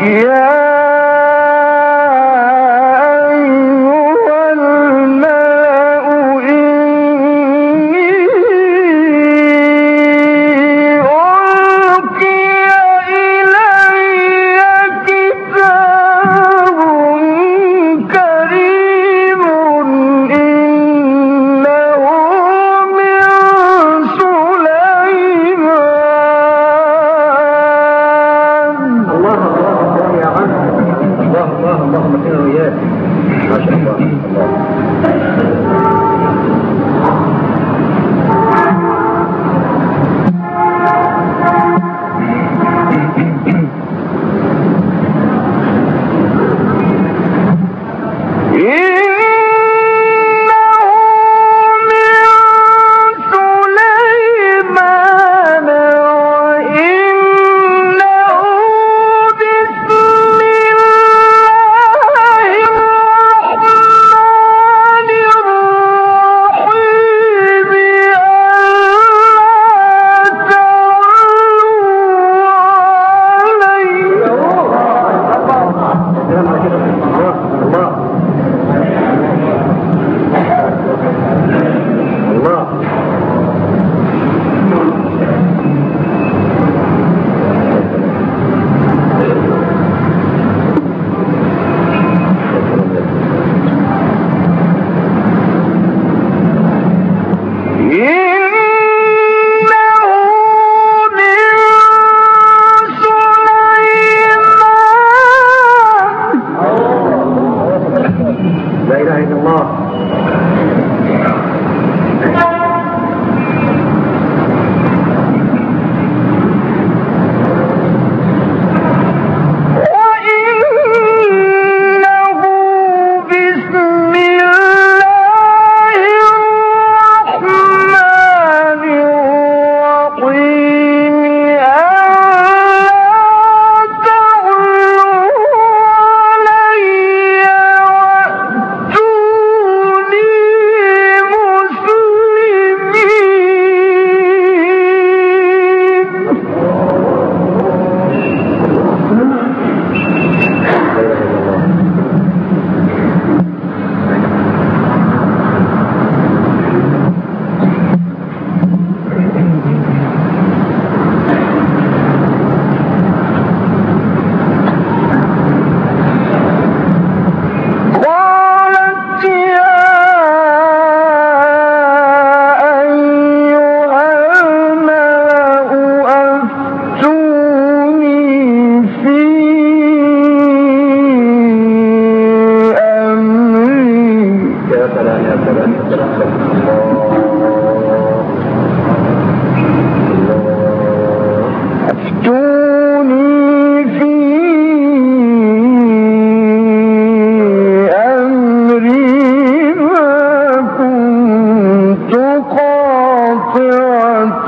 Yeah.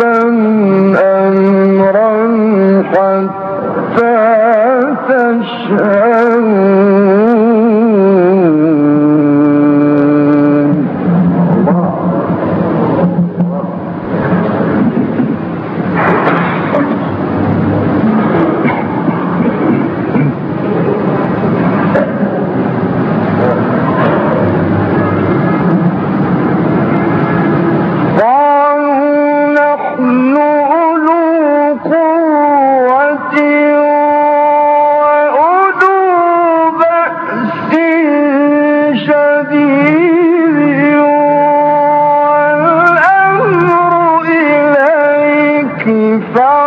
Father Keep on.